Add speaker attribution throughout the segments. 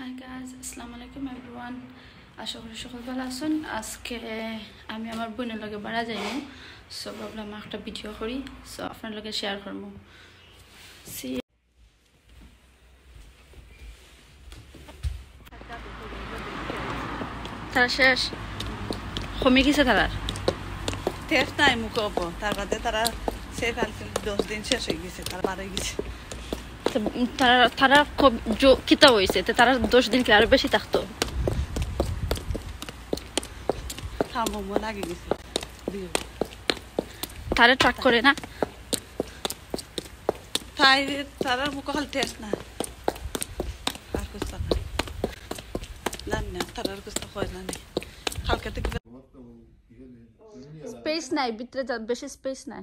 Speaker 1: Hi guys আসসালামু আলাইকুম everyone আশা করি সকল ভালো আছেন। আজকে আমি আমার বোনের লগে বাড়া যাইমু। সো ভাবলাম একটা ভিডিও করি। সো আপনার লগে শেয়ার করব সি তারা শেষ? কমে গেছে তারার
Speaker 2: টেস্ট নাই মুখে তার বাদে তারা ফেলছিল দশ দিন শেষ হয়ে গেছে, তার হয়ে গেছে।
Speaker 1: তারা তারা কিতা হয়েছে তারা দশ দিন কি আরও বেশি থাকতো।
Speaker 2: থামবো লাগে গেছে। দিও।
Speaker 1: তারা ট্রাক করে না।
Speaker 2: তাই তারা মুখে খালি টেস্ট নাই আর কুছ না। না তারা আর হয় না কালকে থেকে
Speaker 1: স্পেস নাই ভিতরে বেশি স্পেস নাই।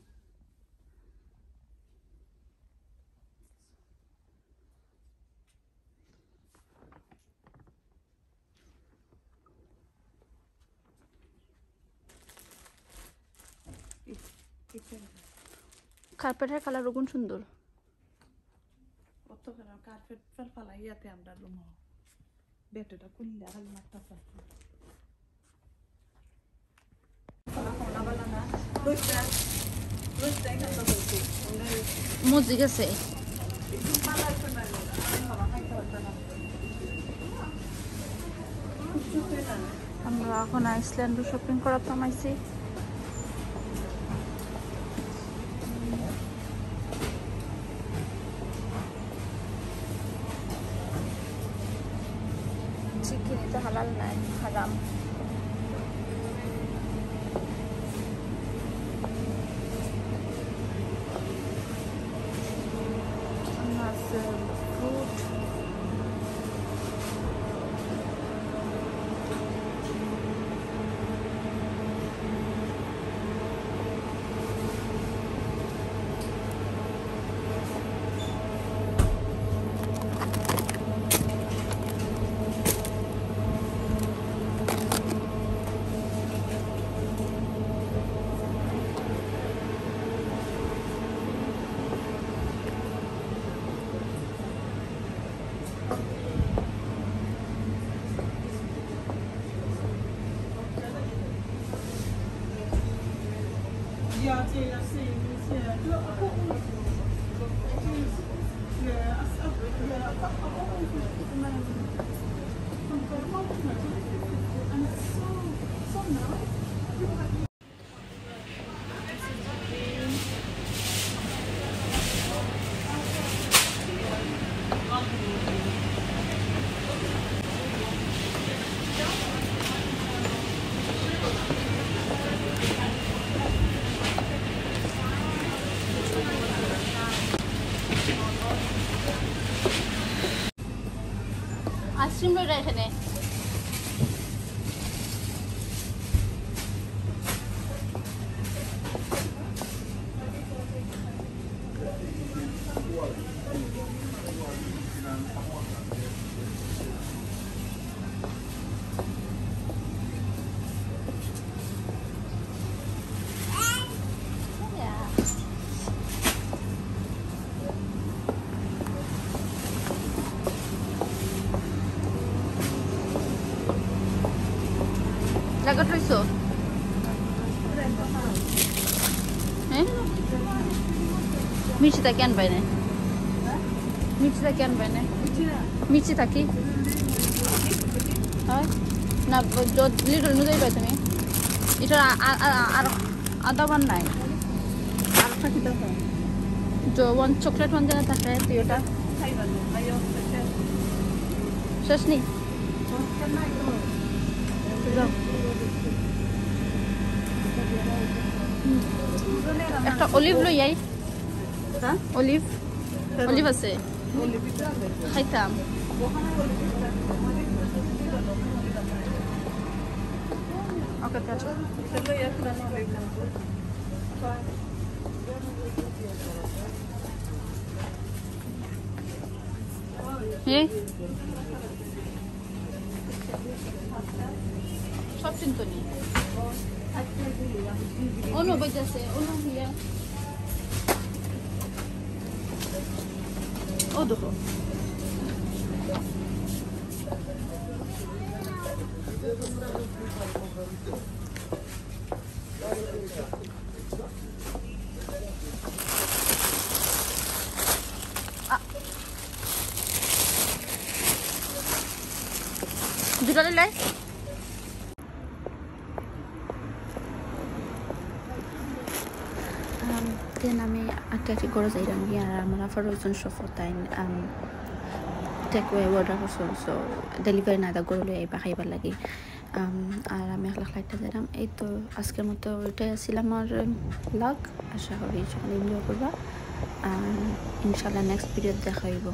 Speaker 1: কার্পেটের কালার ওগুন সুন্দর।
Speaker 2: কত কার্পেট ফেল আমরা রুম বেটেটা খুললে আর মারটা
Speaker 1: মজি গেছে। আমরা এখন আইসল্যান্ডে শপিং করার থামাইছি। halal dan haram I'm so, so. Ice cream রয়েছে এখানে জায়গা ঠইছো মির্চিটা কেন পাই না। মির্চিটা কেন পাই না। মির্চি থাকি না লিটার অনুযায়ী পাই তুমি। এটা আর আদা বান নাই।
Speaker 2: আর থাকি
Speaker 1: তো ওয়ান চকলেট ওয়ান জানা থাকে,
Speaker 2: তুই ওটা।
Speaker 1: শেষ নেই? যাও। একটা অলিভ লই আই।
Speaker 2: হ্যাঁ?
Speaker 1: অলিভ। অলিভ আছে। খাইতাম। ওকে Oh no, but that's it. Oh no, here. Oh, the Did দেন আমি আঁকি করে যাইলাম গিয়ে, আর আমার আফার ওজন সফর, তাই টেক ওয়ে অর্ডার করছ সো ডেলিভারি না দা গরু লই খাইবার লাগি। আর আমি একলা ফ্লাইটটা যাইলাম এই তো আজকের মতো ওইটাই আসছিল আমার লাগ আশা করি সকালে এনজয় করবা। আর ইনশাল্লাহ নেক্সট ভিডিও দেখা হইব।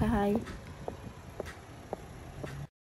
Speaker 1: বাই